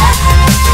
Let's go.